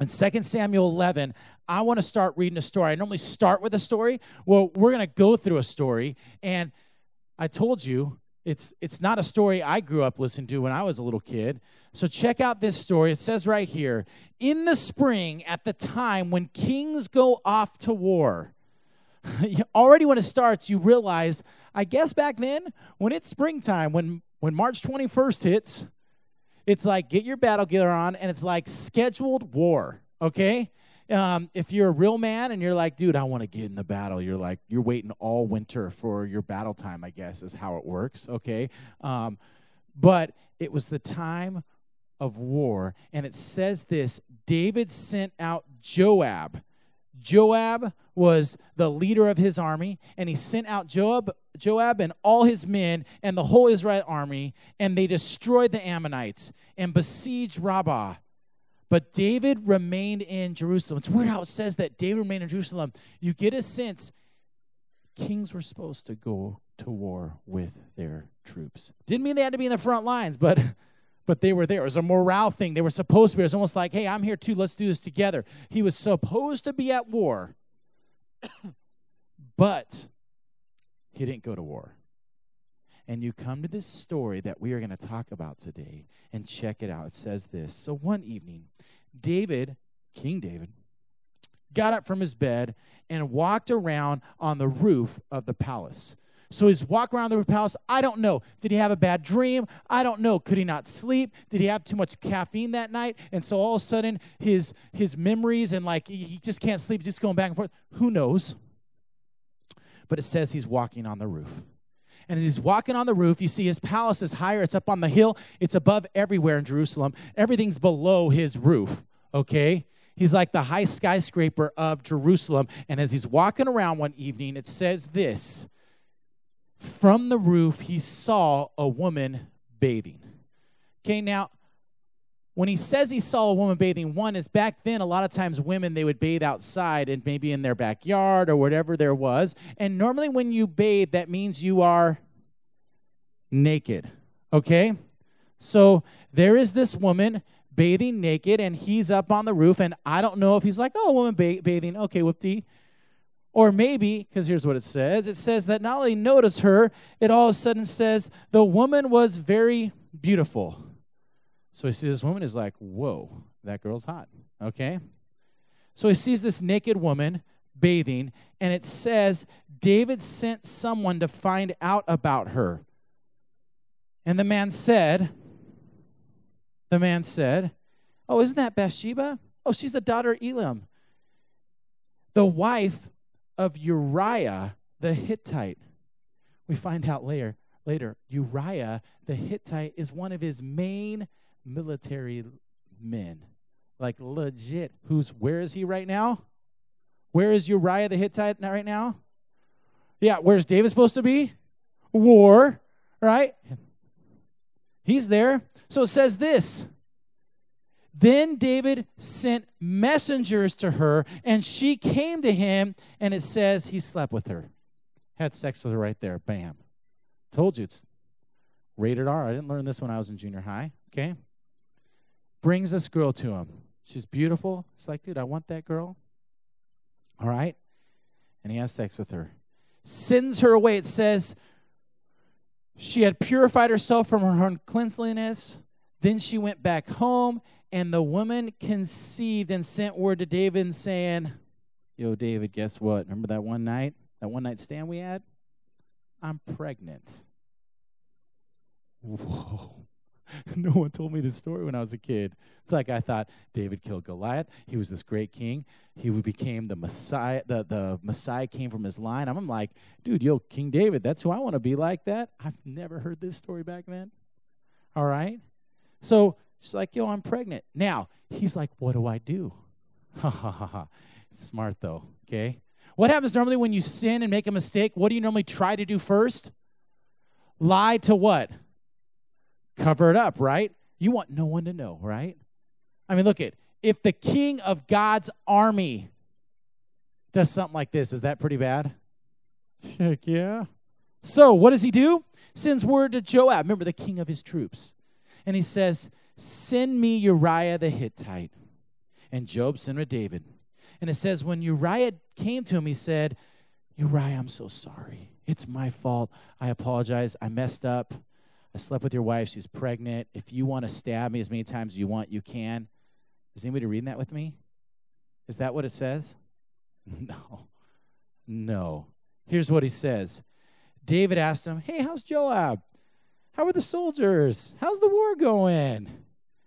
in 2 Samuel 11, I want to start reading a story. I normally start with a story. Well, we're going to go through a story. And I told you it's, it's not a story I grew up listening to when I was a little kid. So check out this story. It says right here In the spring, at the time when kings go off to war, already when it starts, you realize, I guess back then, when it's springtime, when, when March 21st hits, it's like get your battle gear on, and it's like scheduled war, okay? Um, if you're a real man and you're like, dude, I want to get in the battle, you're like, you're waiting all winter for your battle time, I guess, is how it works, okay? Um, but it was the time of war, and it says this David sent out Joab. Joab was the leader of his army, and he sent out Joab, Joab and all his men and the whole Israel army, and they destroyed the Ammonites and besieged Rabbah. But David remained in Jerusalem. It's weird how it says that David remained in Jerusalem. You get a sense kings were supposed to go to war with their troops. Didn't mean they had to be in the front lines, but but they were there. It was a morale thing. They were supposed to be. It was almost like, hey, I'm here too. Let's do this together. He was supposed to be at war, but he didn't go to war. And you come to this story that we are going to talk about today and check it out. It says this So one evening, David, King David, got up from his bed and walked around on the roof of the palace. So he's walking around the roof palace. I don't know. Did he have a bad dream? I don't know. Could he not sleep? Did he have too much caffeine that night? And so all of a sudden his his memories and like he just can't sleep, just going back and forth. Who knows? But it says he's walking on the roof. And as he's walking on the roof, you see his palace is higher. It's up on the hill. It's above everywhere in Jerusalem. Everything's below his roof, okay? He's like the high skyscraper of Jerusalem. And as he's walking around one evening, it says this from the roof, he saw a woman bathing. Okay, now, when he says he saw a woman bathing, one is back then, a lot of times women, they would bathe outside and maybe in their backyard or whatever there was. And normally, when you bathe, that means you are naked. Okay? So there is this woman bathing naked, and he's up on the roof. And I don't know if he's like, oh, a woman ba- bathing. Okay, whoopty. Or maybe, because here's what it says it says that not only notice her, it all of a sudden says the woman was very beautiful. So he sees this woman is like, whoa, that girl's hot. Okay? So he sees this naked woman bathing, and it says David sent someone to find out about her. And the man said, the man said, Oh, isn't that Bathsheba? Oh, she's the daughter of Elam, the wife of Uriah the Hittite. We find out later, later, Uriah the Hittite is one of his main military men. Like legit. Who's where is he right now? Where is Uriah the Hittite right now? Yeah, where's David supposed to be? War, right? He's there. So it says this then David sent messengers to her, and she came to him, and it says he slept with her. Had sex with her right there. Bam. Told you it's rated R. I didn't learn this when I was in junior high. Okay? Brings this girl to him. She's beautiful. It's like, dude, I want that girl. All right? And he has sex with her. Sends her away. It says she had purified herself from her uncleanliness. Then she went back home and the woman conceived and sent word to David saying, Yo, David, guess what? Remember that one night? That one night stand we had? I'm pregnant. Whoa. no one told me this story when I was a kid. It's like I thought David killed Goliath. He was this great king. He became the Messiah. The, the Messiah came from his line. I'm like, dude, yo, King David, that's who I want to be like that. I've never heard this story back then. All right? So She's like, yo, I'm pregnant. Now, he's like, what do I do? Ha ha ha ha. Smart though, okay? What happens normally when you sin and make a mistake? What do you normally try to do first? Lie to what? Cover it up, right? You want no one to know, right? I mean, look at if the king of God's army does something like this, is that pretty bad? Heck yeah. So, what does he do? Sends word to Joab, remember the king of his troops. And he says, Send me Uriah the Hittite. And Joab sent with David. And it says, when Uriah came to him, he said, Uriah, I'm so sorry. It's my fault. I apologize. I messed up. I slept with your wife. She's pregnant. If you want to stab me as many times as you want, you can. Is anybody reading that with me? Is that what it says? No. No. Here's what he says David asked him, Hey, how's Joab? How are the soldiers? How's the war going?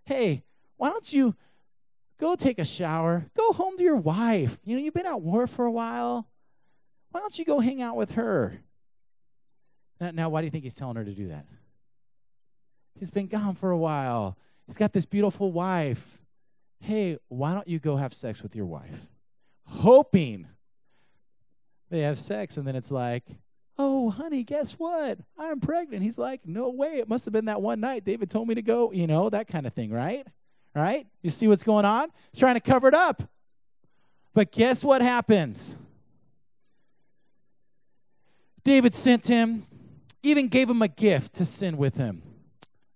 Hey, why don't you go take a shower? Go home to your wife. You know, you've been at war for a while. Why don't you go hang out with her? Now, now, why do you think he's telling her to do that? He's been gone for a while. He's got this beautiful wife. Hey, why don't you go have sex with your wife? Hoping they have sex, and then it's like, honey, guess what? I'm pregnant. He's like, no way. It must have been that one night David told me to go, you know, that kind of thing, right? Right? You see what's going on? He's trying to cover it up. But guess what happens? David sent him, even gave him a gift to sin with him.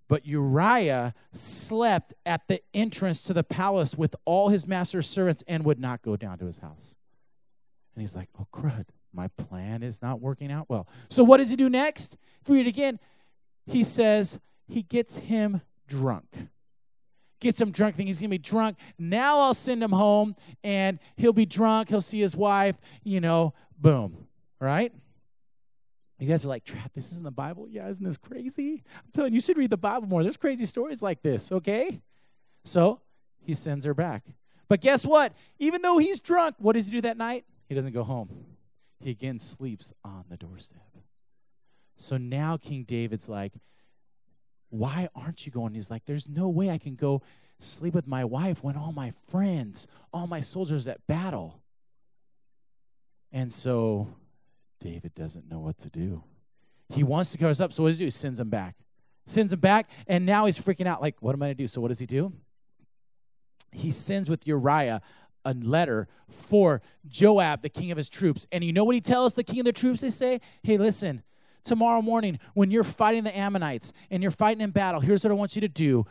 But Uriah slept at the entrance to the palace with all his master's servants and would not go down to his house. And he's like, oh, crud my plan is not working out well. So what does he do next? If we read again, he says he gets him drunk. Gets him drunk, thinking he's gonna be drunk. Now I'll send him home and he'll be drunk. He'll see his wife, you know, boom. Right? You guys are like, Trap, this isn't the Bible? Yeah, isn't this crazy? I'm telling you, you should read the Bible more. There's crazy stories like this, okay? So he sends her back. But guess what? Even though he's drunk, what does he do that night? He doesn't go home he again sleeps on the doorstep. So now King David's like, Why aren't you going? He's like, There's no way I can go sleep with my wife when all my friends, all my soldiers at battle. And so David doesn't know what to do. He wants to cover us up, so what does he do? He sends him back. Sends him back, and now he's freaking out, like, what am I gonna do? So what does he do? He sends with Uriah a letter for Joab, the king of his troops. And you know what he tells the king of the troops? They say, hey, listen, tomorrow morning when you're fighting the Ammonites and you're fighting in battle, here's what I want you to do.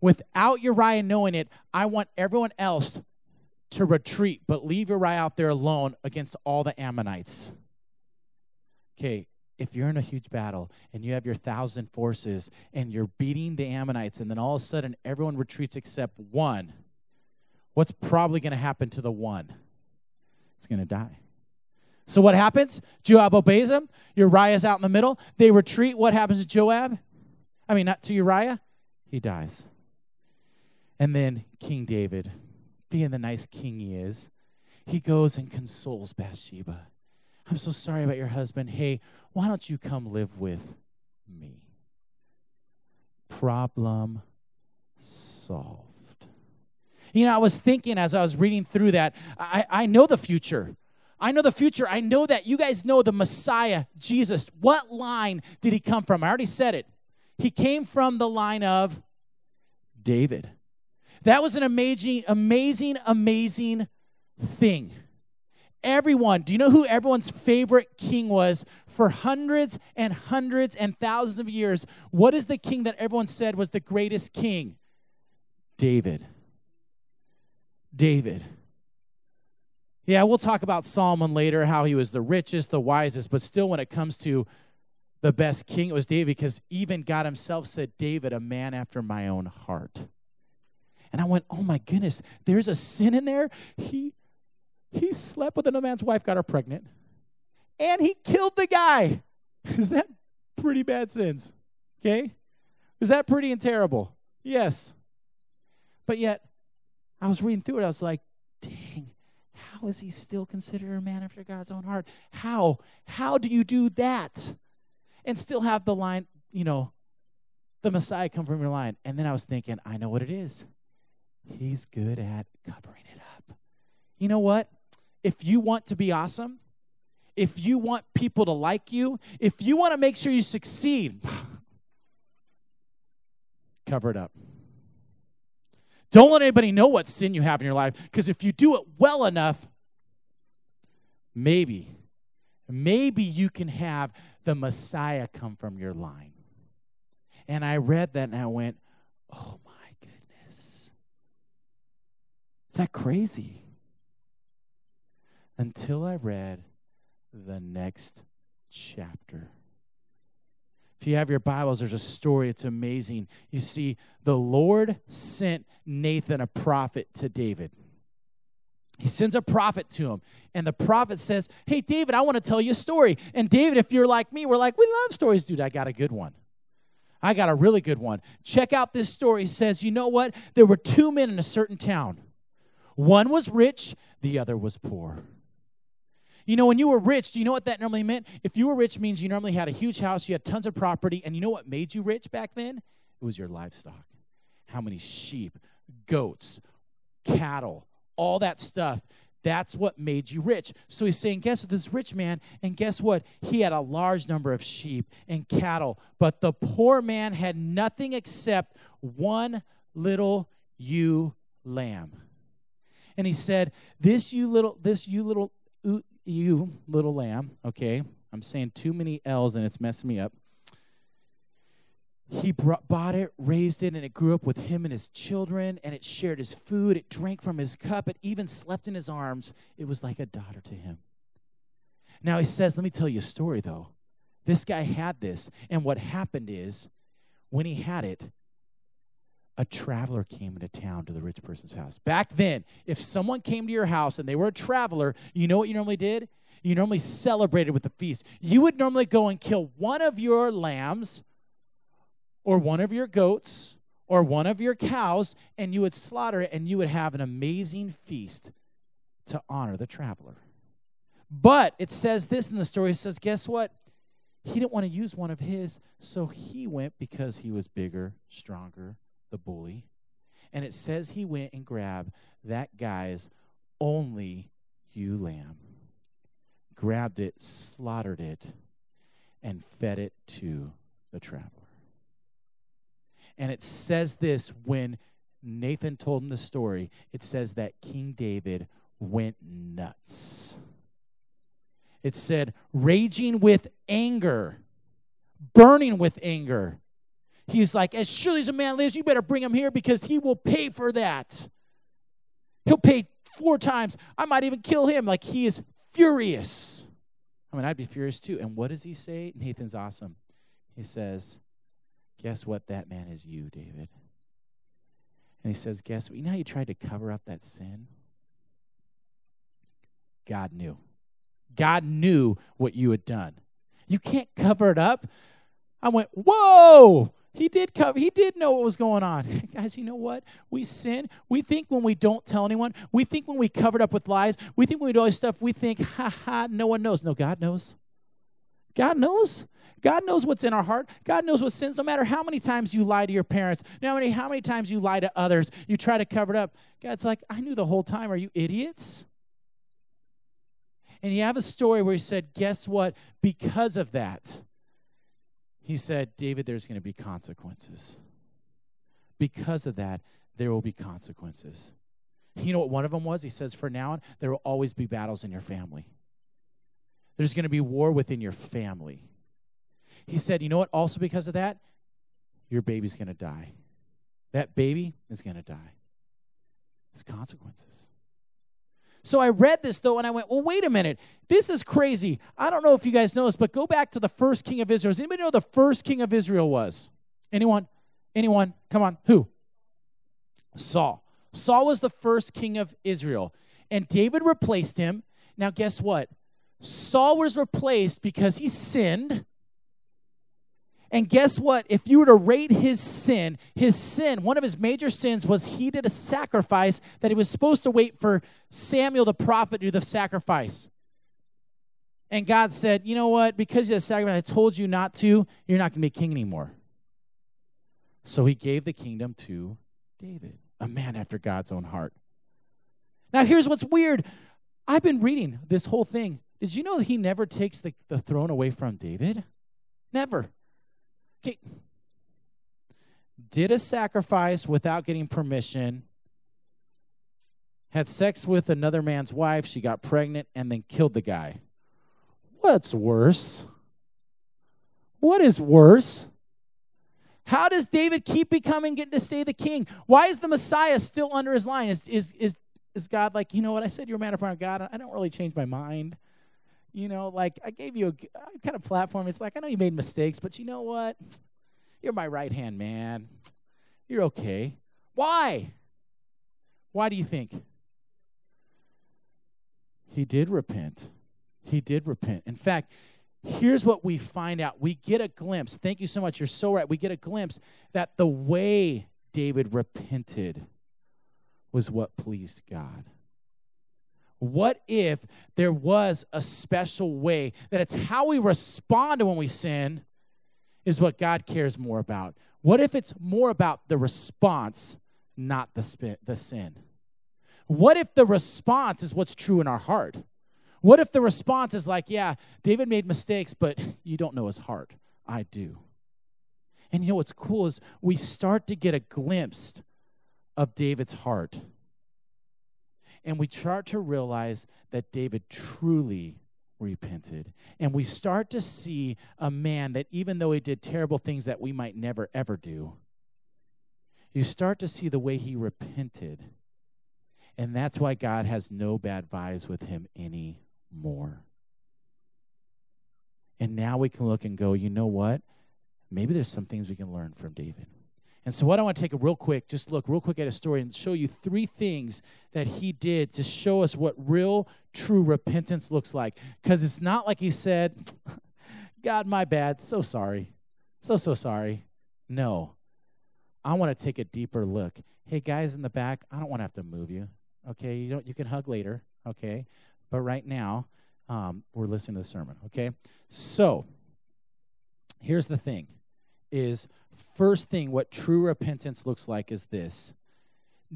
Without Uriah knowing it, I want everyone else to retreat, but leave Uriah out there alone against all the Ammonites. Okay, if you're in a huge battle and you have your thousand forces and you're beating the Ammonites, and then all of a sudden everyone retreats except one what's probably going to happen to the one? It's going to die. So what happens? Joab obeys him. Uriah's out in the middle. They retreat. What happens to Joab? I mean, not to Uriah. He dies. And then King David, being the nice king he is, he goes and consoles Bathsheba. I'm so sorry about your husband. Hey, why don't you come live with me? Problem solved. You know, I was thinking as I was reading through that, I, I know the future. I know the future. I know that you guys know the Messiah, Jesus. What line did he come from? I already said it. He came from the line of David. That was an amazing, amazing, amazing thing. Everyone, do you know who everyone's favorite king was for hundreds and hundreds and thousands of years? What is the king that everyone said was the greatest king? David. David. Yeah, we'll talk about Solomon later, how he was the richest, the wisest, but still, when it comes to the best king, it was David because even God himself said, David, a man after my own heart. And I went, oh my goodness, there's a sin in there. He he slept with another man's wife, got her pregnant, and he killed the guy. Is that pretty bad sins? Okay? Is that pretty and terrible? Yes. But yet, I was reading through it. I was like, dang, how is he still considered a man after God's own heart? How? How do you do that? And still have the line, you know, the Messiah come from your line. And then I was thinking, I know what it is. He's good at covering it up. You know what? If you want to be awesome, if you want people to like you, if you want to make sure you succeed, cover it up. Don't let anybody know what sin you have in your life because if you do it well enough, maybe, maybe you can have the Messiah come from your line. And I read that and I went, oh my goodness. Is that crazy? Until I read the next chapter. If you have your Bibles, there's a story. It's amazing. You see, the Lord sent Nathan, a prophet, to David. He sends a prophet to him, and the prophet says, Hey, David, I want to tell you a story. And David, if you're like me, we're like, We love stories, dude. I got a good one. I got a really good one. Check out this story. It says, You know what? There were two men in a certain town. One was rich, the other was poor. You know, when you were rich, do you know what that normally meant? If you were rich, means you normally had a huge house, you had tons of property, and you know what made you rich back then? It was your livestock. How many sheep, goats, cattle, all that stuff. That's what made you rich. So he's saying, guess what? This rich man, and guess what? He had a large number of sheep and cattle, but the poor man had nothing except one little ewe lamb. And he said, This you little, this you little you little lamb, okay, I'm saying too many L's and it's messing me up. He brought, bought it, raised it, and it grew up with him and his children, and it shared his food, it drank from his cup, it even slept in his arms. It was like a daughter to him. Now he says, Let me tell you a story though. This guy had this, and what happened is when he had it, a traveler came into town to the rich person's house. Back then, if someone came to your house and they were a traveler, you know what you normally did? You normally celebrated with a feast. You would normally go and kill one of your lambs or one of your goats or one of your cows, and you would slaughter it and you would have an amazing feast to honor the traveler. But it says this in the story it says, guess what? He didn't want to use one of his, so he went because he was bigger, stronger, the bully. And it says he went and grabbed that guy's only ewe lamb, grabbed it, slaughtered it, and fed it to the traveler. And it says this when Nathan told him the story, it says that King David went nuts. It said, raging with anger, burning with anger. He's like, as surely as a man lives, you better bring him here because he will pay for that. He'll pay four times. I might even kill him. Like he is furious. I mean, I'd be furious too. And what does he say? Nathan's awesome. He says, Guess what? That man is you, David. And he says, Guess what? You know how you tried to cover up that sin? God knew. God knew what you had done. You can't cover it up. I went, Whoa! He did cover, he did know what was going on. Guys, you know what? We sin. We think when we don't tell anyone, we think when we cover it up with lies, we think when we do all this stuff, we think, ha ha, no one knows. No, God knows. God knows. God knows what's in our heart. God knows what sins. No matter how many times you lie to your parents, no matter how many times you lie to others, you try to cover it up. God's like, I knew the whole time. Are you idiots? And you have a story where he said, Guess what? Because of that, he said, David, there's going to be consequences. Because of that, there will be consequences. You know what one of them was? He says, For now on, there will always be battles in your family. There's going to be war within your family. He said, You know what? Also, because of that, your baby's going to die. That baby is going to die. It's consequences. So I read this though, and I went, well, wait a minute. This is crazy. I don't know if you guys know this, but go back to the first king of Israel. Does anybody know the first king of Israel was? Anyone? Anyone? Come on. Who? Saul. Saul was the first king of Israel, and David replaced him. Now, guess what? Saul was replaced because he sinned and guess what? If you were to rate his sin, his sin, one of his major sins was he did a sacrifice that he was supposed to wait for Samuel the prophet to do the sacrifice. And God said, You know what? Because you did a sacrifice, I told you not to, you're not going to be king anymore. So he gave the kingdom to David, a man after God's own heart. Now, here's what's weird. I've been reading this whole thing. Did you know he never takes the, the throne away from David? Never. Okay. Did a sacrifice without getting permission, had sex with another man's wife, she got pregnant, and then killed the guy. What's worse? What is worse? How does David keep becoming getting to stay the king? Why is the Messiah still under his line? Is, is, is is God like, you know what? I said you're a man of God. I don't really change my mind. You know, like I gave you a uh, kind of platform. It's like I know you made mistakes, but you know what? You're my right hand man. You're okay. Why? Why do you think? He did repent. He did repent. In fact, here's what we find out. We get a glimpse. Thank you so much. You're so right. We get a glimpse that the way David repented was what pleased God. What if there was a special way that it's how we respond to when we sin is what God cares more about? What if it's more about the response, not the, the sin? What if the response is what's true in our heart? What if the response is like, yeah, David made mistakes, but you don't know his heart? I do. And you know what's cool is we start to get a glimpse of David's heart. And we start to realize that David truly repented. And we start to see a man that, even though he did terrible things that we might never, ever do, you start to see the way he repented. And that's why God has no bad vibes with him anymore. And now we can look and go, you know what? Maybe there's some things we can learn from David. And so, what I want to take a real quick, just look real quick at his story and show you three things that he did to show us what real, true repentance looks like. Because it's not like he said, God, my bad, so sorry, so, so sorry. No. I want to take a deeper look. Hey, guys in the back, I don't want to have to move you. Okay, you don't. You can hug later. Okay, but right now, um, we're listening to the sermon. Okay, so here's the thing: is first thing, what true repentance looks like is this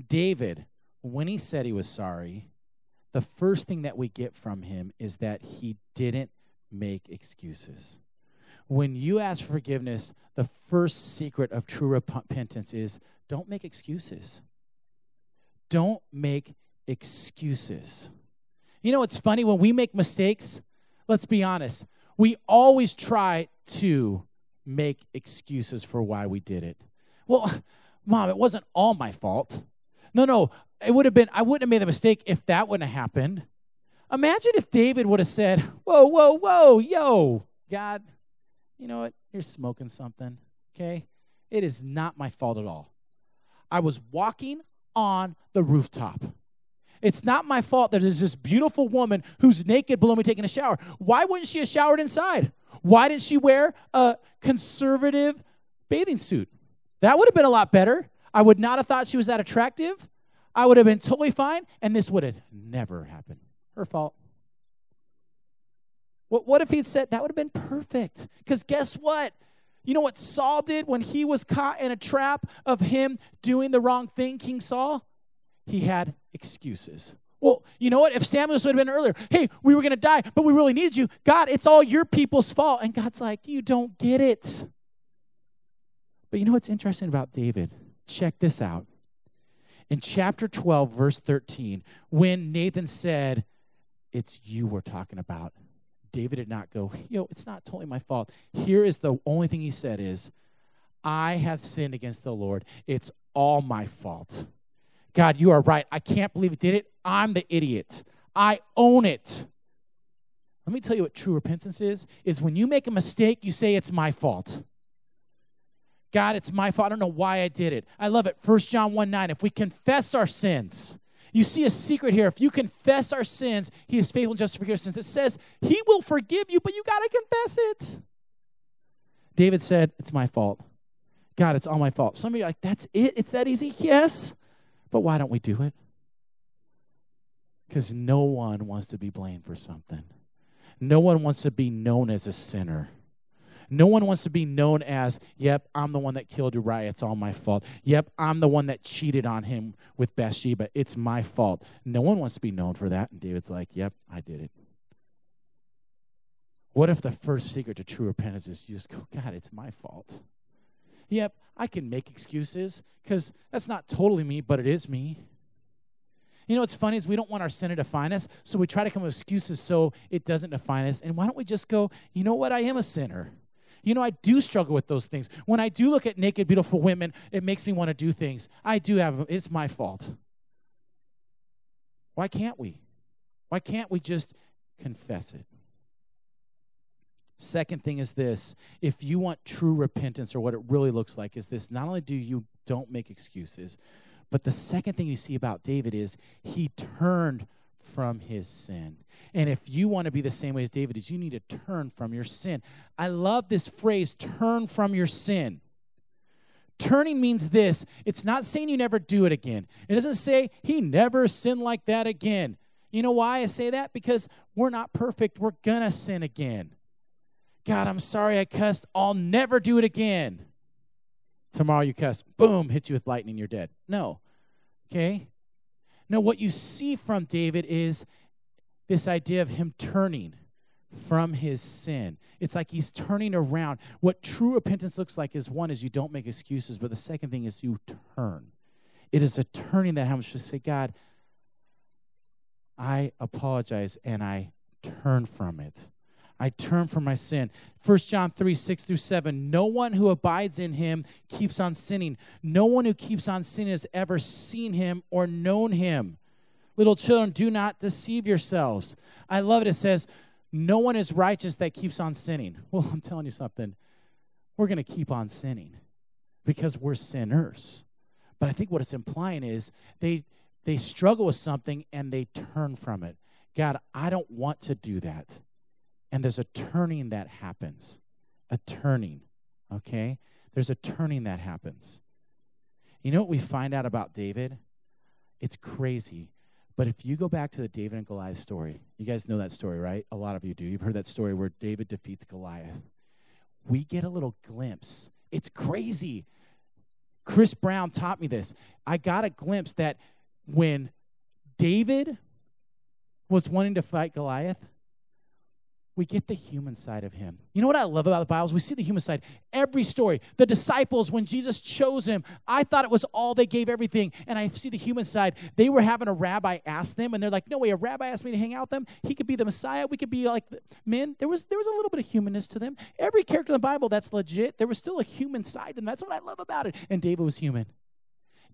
David, when he said he was sorry, the first thing that we get from him is that he didn't make excuses. When you ask for forgiveness, the first secret of true repentance is don't make excuses. Don't make excuses. You know, it's funny when we make mistakes, let's be honest, we always try to make excuses for why we did it. Well, mom, it wasn't all my fault. No, no, it would have been, I wouldn't have made the mistake if that wouldn't have happened. Imagine if David would have said, Whoa, whoa, whoa, yo, God, you know what? You're smoking something, okay? It is not my fault at all. I was walking on the rooftop. It's not my fault that there's this beautiful woman who's naked below me taking a shower. Why wouldn't she have showered inside? Why didn't she wear a conservative bathing suit? That would have been a lot better. I would not have thought she was that attractive. I would have been totally fine, and this would have never happened. Her fault. What, what if he'd said that would have been perfect? Because guess what? You know what Saul did when he was caught in a trap of him doing the wrong thing, King Saul? He had excuses. Well, you know what? If Samuel would have been earlier, hey, we were going to die, but we really needed you. God, it's all your people's fault. And God's like, you don't get it. But you know what's interesting about David? Check this out. In chapter 12, verse 13, when Nathan said, It's you we're talking about, David did not go, Yo, it's not totally my fault. Here is the only thing he said is, I have sinned against the Lord. It's all my fault. God, you are right. I can't believe it did it. I'm the idiot. I own it. Let me tell you what true repentance is is when you make a mistake, you say it's my fault. God, it's my fault. I don't know why I did it. I love it. 1 John 1 9. If we confess our sins, you see a secret here. If you confess our sins, he is faithful and just to forgive sins. It says he will forgive you, but you got to confess it. David said, It's my fault. God, it's all my fault. Some of you are like, That's it? It's that easy? Yes. But why don't we do it? Because no one wants to be blamed for something. No one wants to be known as a sinner. No one wants to be known as, yep, I'm the one that killed Uriah. It's all my fault. Yep, I'm the one that cheated on him with Bathsheba. It's my fault. No one wants to be known for that. And David's like, yep, I did it. What if the first secret to true repentance is you just go, God, it's my fault? Yep, I can make excuses because that's not totally me, but it is me. You know what's funny is we don't want our sin to define us, so we try to come with excuses so it doesn't define us. And why don't we just go, you know what? I am a sinner. You know, I do struggle with those things. When I do look at naked, beautiful women, it makes me want to do things. I do have, it's my fault. Why can't we? Why can't we just confess it? Second thing is this if you want true repentance or what it really looks like, is this not only do you don't make excuses, but the second thing you see about David is he turned from his sin. And if you want to be the same way as David is, you need to turn from your sin. I love this phrase, turn from your sin. Turning means this it's not saying you never do it again. It doesn't say he never sinned like that again. You know why I say that? Because we're not perfect. We're going to sin again. God, I'm sorry I cussed. I'll never do it again. Tomorrow you cuss, boom, hits you with lightning, you're dead. No. Okay? No, what you see from David is this idea of him turning from his sin. It's like he's turning around. What true repentance looks like is one is you don't make excuses, but the second thing is you turn. It is a turning that happens to say, God, I apologize and I turn from it. I turn from my sin. 1 John 3 6 through 7. No one who abides in him keeps on sinning. No one who keeps on sinning has ever seen him or known him. Little children, do not deceive yourselves. I love it. It says, No one is righteous that keeps on sinning. Well, I'm telling you something. We're going to keep on sinning because we're sinners. But I think what it's implying is they they struggle with something and they turn from it. God, I don't want to do that. And there's a turning that happens. A turning, okay? There's a turning that happens. You know what we find out about David? It's crazy. But if you go back to the David and Goliath story, you guys know that story, right? A lot of you do. You've heard that story where David defeats Goliath. We get a little glimpse. It's crazy. Chris Brown taught me this. I got a glimpse that when David was wanting to fight Goliath, we get the human side of him. You know what I love about the Bible? We see the human side. Every story, the disciples, when Jesus chose him, I thought it was all they gave everything. And I see the human side. They were having a rabbi ask them, and they're like, No way, a rabbi asked me to hang out with them. He could be the Messiah. We could be like men. There was there was a little bit of humanness to them. Every character in the Bible that's legit, there was still a human side, and that's what I love about it. And David was human.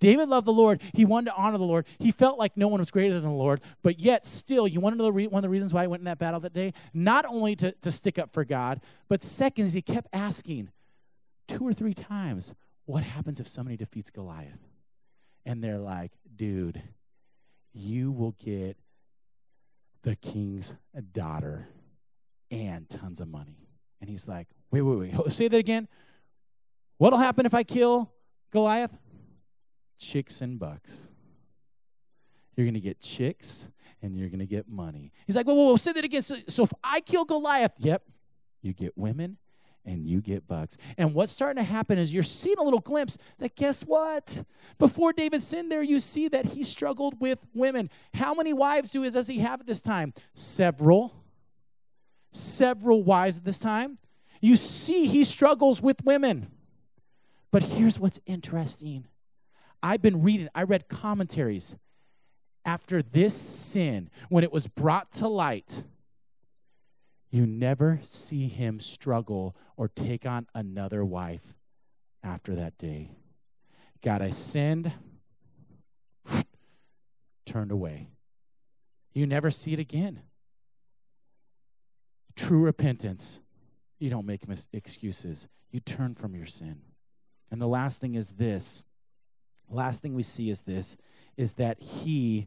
David loved the Lord. He wanted to honor the Lord. He felt like no one was greater than the Lord, but yet still, you want to know one of the reasons why he went in that battle that day? Not only to, to stick up for God, but second is he kept asking two or three times, what happens if somebody defeats Goliath? And they're like, dude, you will get the king's daughter and tons of money. And he's like, wait, wait, wait. Say that again. What'll happen if I kill Goliath? Chicks and bucks. You're going to get chicks and you're going to get money. He's like, whoa, whoa, whoa, say that again. So, so if I kill Goliath, yep, you get women and you get bucks. And what's starting to happen is you're seeing a little glimpse that guess what? Before David sinned there, you see that he struggled with women. How many wives do does he have at this time? Several. Several wives at this time. You see he struggles with women. But here's what's interesting I've been reading, I read commentaries after this sin, when it was brought to light, you never see him struggle or take on another wife after that day. God, I sinned, turned away. You never see it again. True repentance, you don't make excuses, you turn from your sin. And the last thing is this Last thing we see is this is that he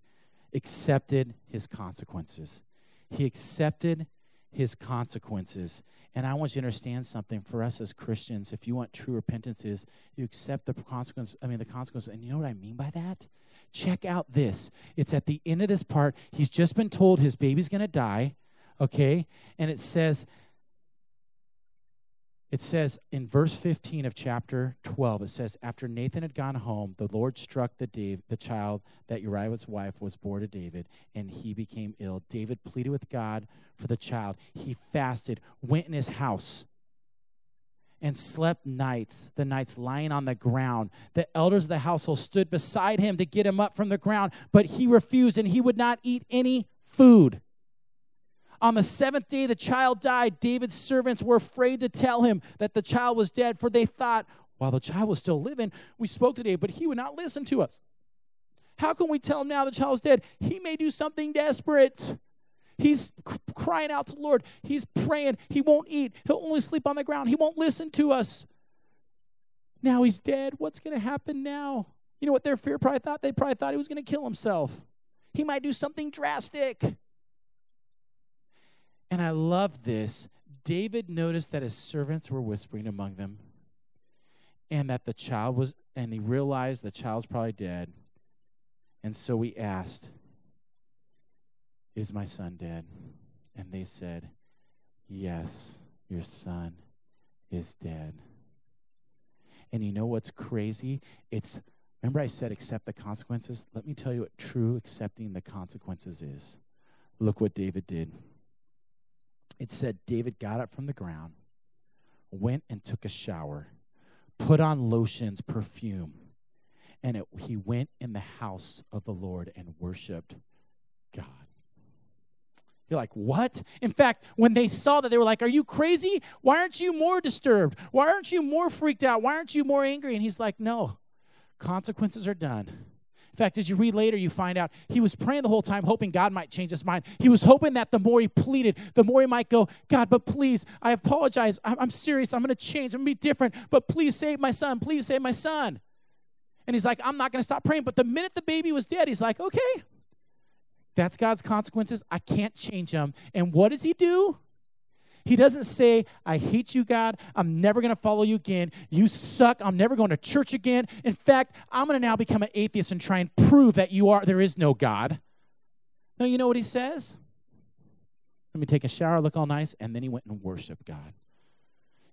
accepted his consequences. He accepted his consequences. And I want you to understand something for us as Christians, if you want true repentance is you accept the consequence, I mean the consequences. And you know what I mean by that? Check out this. It's at the end of this part. He's just been told his baby's going to die, okay? And it says it says in verse 15 of chapter 12, it says, After Nathan had gone home, the Lord struck the, Dave, the child that Uriah's wife was born to David, and he became ill. David pleaded with God for the child. He fasted, went in his house, and slept nights, the nights lying on the ground. The elders of the household stood beside him to get him up from the ground, but he refused, and he would not eat any food. On the seventh day, the child died. David's servants were afraid to tell him that the child was dead, for they thought, while the child was still living, we spoke to David, but he would not listen to us. How can we tell him now the child's dead? He may do something desperate. He's crying out to the Lord. He's praying. He won't eat. He'll only sleep on the ground. He won't listen to us. Now he's dead. What's going to happen now? You know what their fear probably thought? They probably thought he was going to kill himself. He might do something drastic. And I love this. David noticed that his servants were whispering among them and that the child was, and he realized the child's probably dead. And so he asked, Is my son dead? And they said, Yes, your son is dead. And you know what's crazy? It's remember I said accept the consequences? Let me tell you what true accepting the consequences is. Look what David did. It said David got up from the ground, went and took a shower, put on lotions, perfume, and it, he went in the house of the Lord and worshiped God. You're like, what? In fact, when they saw that, they were like, Are you crazy? Why aren't you more disturbed? Why aren't you more freaked out? Why aren't you more angry? And he's like, No, consequences are done. In fact, as you read later, you find out he was praying the whole time, hoping God might change his mind. He was hoping that the more he pleaded, the more he might go, God, but please, I apologize. I'm, serious. I'm going to change. I'm going to be different. But please save my son. Please save my son. And he's like, I'm not going to stop praying. But the minute the baby was dead, he's like, okay, that's God's consequences. I can't change them. And what does he do? He doesn't say, I hate you, God. I'm never going to follow you again. You suck. I'm never going to church again. In fact, I'm going to now become an atheist and try and prove that you are there is no God. No, you know what he says? Let me take a shower, look all nice, and then he went and worshiped God.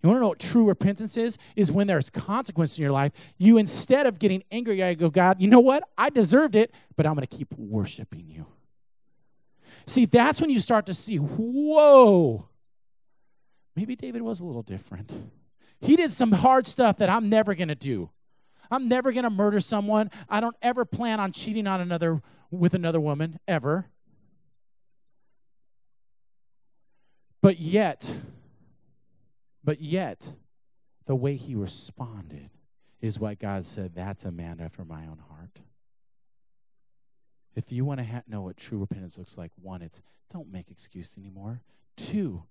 You want to know what true repentance is? Is when there's consequence in your life, you instead of getting angry, I go, God, you know what? I deserved it, but I'm going to keep worshiping you. See, that's when you start to see, whoa, maybe David was a little different. He did some hard stuff that I'm never going to do. I'm never going to murder someone. I don't ever plan on cheating on another with another woman ever. But yet, but yet, the way he responded is what God said, that's a man after my own heart. If you want to ha- know what true repentance looks like, one, it's don't make excuse anymore. Two,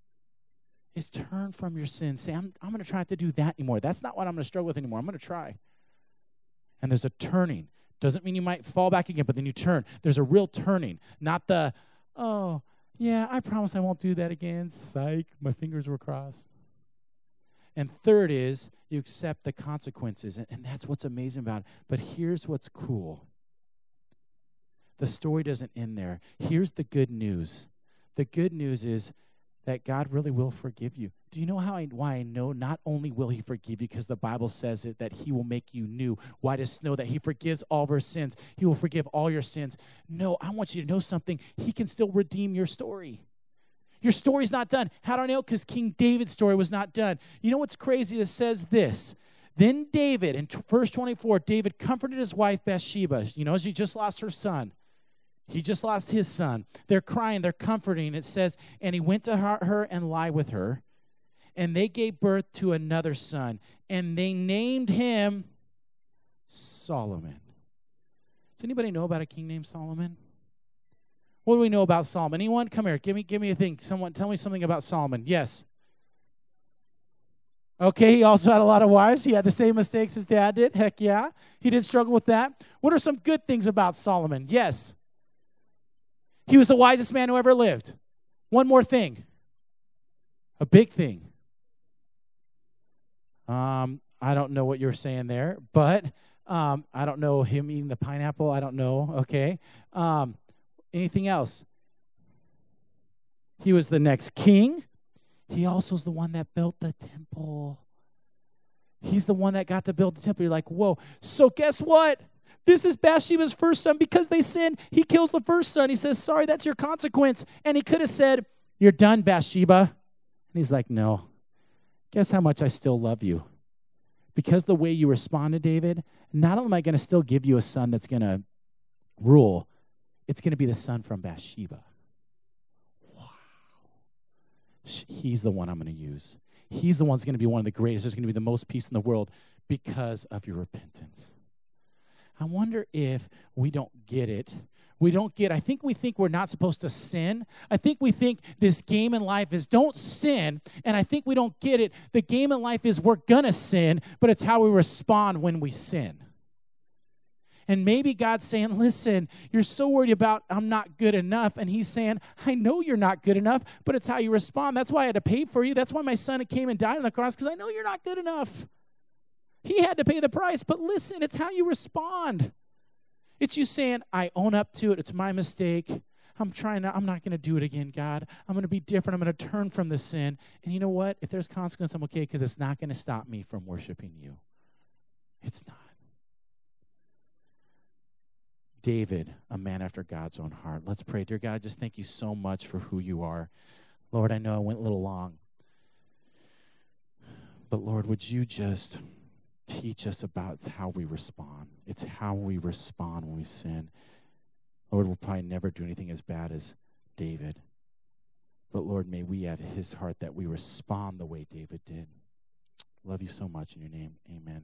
is turn from your sin. Say, I'm, I'm going to try not to do that anymore. That's not what I'm going to struggle with anymore. I'm going to try. And there's a turning. Doesn't mean you might fall back again, but then you turn. There's a real turning, not the, oh, yeah, I promise I won't do that again. Psych, my fingers were crossed. And third is you accept the consequences. And, and that's what's amazing about it. But here's what's cool the story doesn't end there. Here's the good news the good news is that God really will forgive you. Do you know how I, why I know not only will He forgive you because the Bible says it that He will make you new? Why does know that He forgives all of our sins? He will forgive all your sins. No, I want you to know something. He can still redeem your story. Your story's not done. How do I know? Because King David's story was not done. You know what's crazy? It says this. Then David, in verse 24, David comforted his wife Bathsheba. You know, she just lost her son. He just lost his son. They're crying, they're comforting. It says, and he went to her and lie with her, and they gave birth to another son, and they named him Solomon. Does anybody know about a king named Solomon? What do we know about Solomon? Anyone? Come here. Give me, give me a thing. Someone, tell me something about Solomon. Yes. Okay, he also had a lot of wives. He had the same mistakes his dad did. Heck yeah. He did struggle with that. What are some good things about Solomon? Yes. He was the wisest man who ever lived. One more thing a big thing. Um, I don't know what you're saying there, but um, I don't know him eating the pineapple. I don't know. Okay. Um, anything else? He was the next king. He also is the one that built the temple. He's the one that got to build the temple. You're like, whoa. So guess what? This is Bathsheba's first son. Because they sinned, he kills the first son. He says, Sorry, that's your consequence. And he could have said, You're done, Bathsheba. And he's like, No. Guess how much I still love you? Because the way you responded, David, not only am I going to still give you a son that's going to rule, it's going to be the son from Bathsheba. Wow. He's the one I'm going to use. He's the one that's going to be one of the greatest. There's going to be the most peace in the world because of your repentance. I wonder if we don't get it. We don't get, I think we think we're not supposed to sin. I think we think this game in life is don't sin. And I think we don't get it. The game in life is we're going to sin, but it's how we respond when we sin. And maybe God's saying, Listen, you're so worried about I'm not good enough. And He's saying, I know you're not good enough, but it's how you respond. That's why I had to pay for you. That's why my son came and died on the cross, because I know you're not good enough. He had to pay the price, but listen, it's how you respond. It's you saying, I own up to it. It's my mistake. I'm trying to, I'm not going to do it again, God. I'm going to be different. I'm going to turn from the sin. And you know what? If there's consequence, I'm okay because it's not going to stop me from worshiping you. It's not. David, a man after God's own heart. Let's pray. Dear God, just thank you so much for who you are. Lord, I know I went a little long. But Lord, would you just teach us about how we respond? It's how we respond when we sin. Lord, we'll probably never do anything as bad as David. But Lord, may we have his heart that we respond the way David did. Love you so much in your name. Amen.